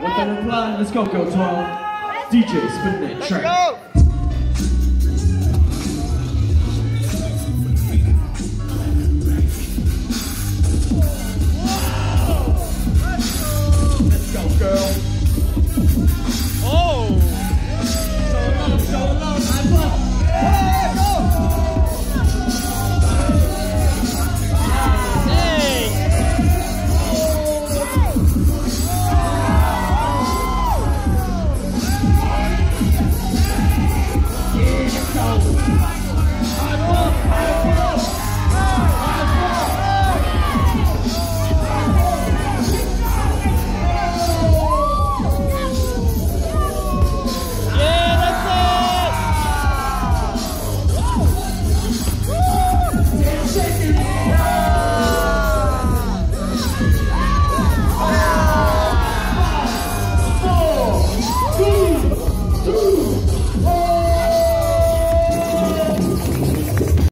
With the reply, let's go, go 12. DJ, spin that track.